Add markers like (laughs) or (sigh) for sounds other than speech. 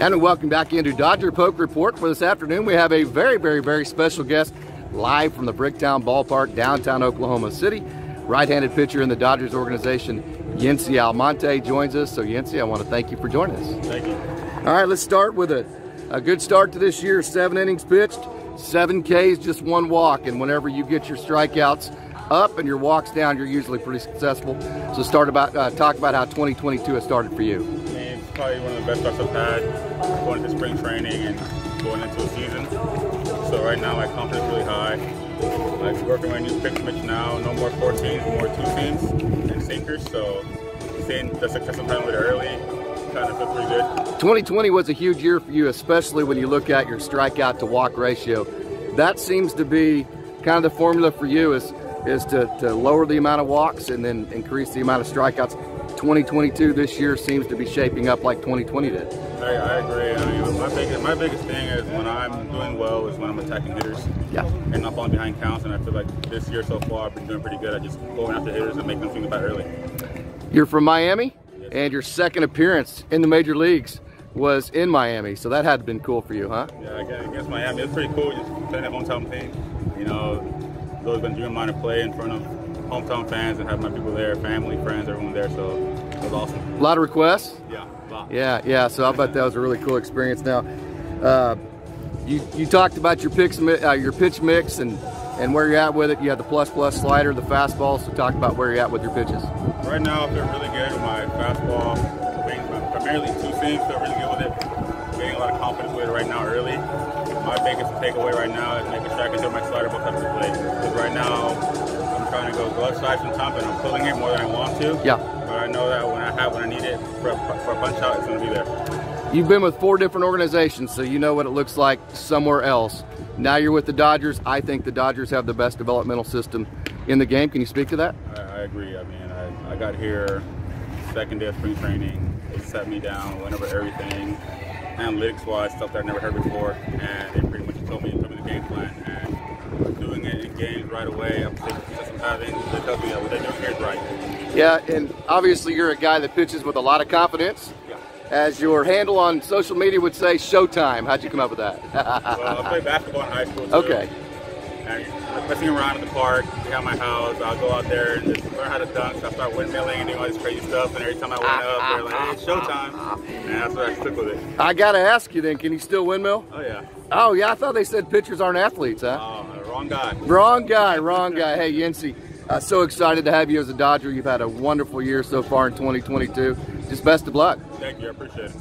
And welcome back into Dodger Poke Report. For this afternoon, we have a very, very, very special guest live from the Bricktown Ballpark, downtown Oklahoma City. Right-handed pitcher in the Dodgers organization, Yency Almonte joins us. So Yency, I want to thank you for joining us. Thank you. All right, let's start with a, a good start to this year. Seven innings pitched, seven Ks, just one walk. And whenever you get your strikeouts up and your walks down, you're usually pretty successful. So start about uh, talk about how 2022 has started for you. Probably one of the best starts I've had going into spring training and going into a season. So right now my confidence is really high. I'm working my new pitch mix now. No more 14s, more two seams and sinkers. So seeing the success I'm having with it early kind of feels pretty good. 2020 was a huge year for you, especially when you look at your strikeout to walk ratio. That seems to be kind of the formula for you is is to, to lower the amount of walks and then increase the amount of strikeouts. 2022 this year seems to be shaping up like 2020 did. I, I agree. I mean, my biggest my biggest thing is when I'm doing well is when I'm attacking hitters. Yeah. And not falling behind counts. And I feel like this year so far I've been doing pretty good at just going after hitters and making them think about early. You're from Miami, and your second appearance in the major leagues was in Miami, so that had been cool for you, huh? Yeah, again, against Miami, it's pretty cool just playing that hometown team. You know, it's always been a dream of mine to play in front of hometown fans and have my people there, family, friends, everyone there. So it was awesome. A lot of requests. Yeah, a lot. Yeah, yeah. So I bet that was a really cool experience. Now, uh, you you talked about your picks, uh, your pitch mix, and and where you're at with it. You had the plus plus slider, the fastball. So talk about where you're at with your pitches. Right now, I feel really good with my fastball. Primarily two seams, feel really good with it. Getting a lot of confidence with it right now early. My biggest takeaway right now is making sure I can throw my slider both times to plate. Because right now, To go glove side sometimes, and I'm pulling it more than I want to. Yeah. But I know that when I have when I need it for a, for a punch out, it's going to be there. You've been with four different organizations, so you know what it looks like somewhere else. Now you're with the Dodgers. I think the Dodgers have the best developmental system in the game. Can you speak to that? I, I agree. I mean, I, I got here second day of spring training. They set me down, went over everything, analytics wise, stuff that I never heard before, and they pretty much told me, told me the game plan. And doing it games right away, I'm taking success I'm having, they tell me that what they're doing here is right. Yeah, and obviously you're a guy that pitches with a lot of confidence. Yeah. As your handle on social media would say, Showtime. How'd you come up with that? (laughs) Well, I played basketball in high school. Too. okay. And messing around in the park, behind my house, I'll go out there and just learn how to dunk. So I start windmilling and doing all this crazy stuff. And every time I went ah, up, they're ah, like, hey, it's showtime. Ah, and that's what I stuck with it. I got to ask you then, can you still windmill? Oh, yeah. Oh, yeah, I thought they said pitchers aren't athletes, huh? Oh, wrong guy. Wrong guy, wrong guy. Hey, Yency, uh, so excited to have you as a Dodger. You've had a wonderful year so far in 2022. Just best of luck. Thank you. I appreciate it.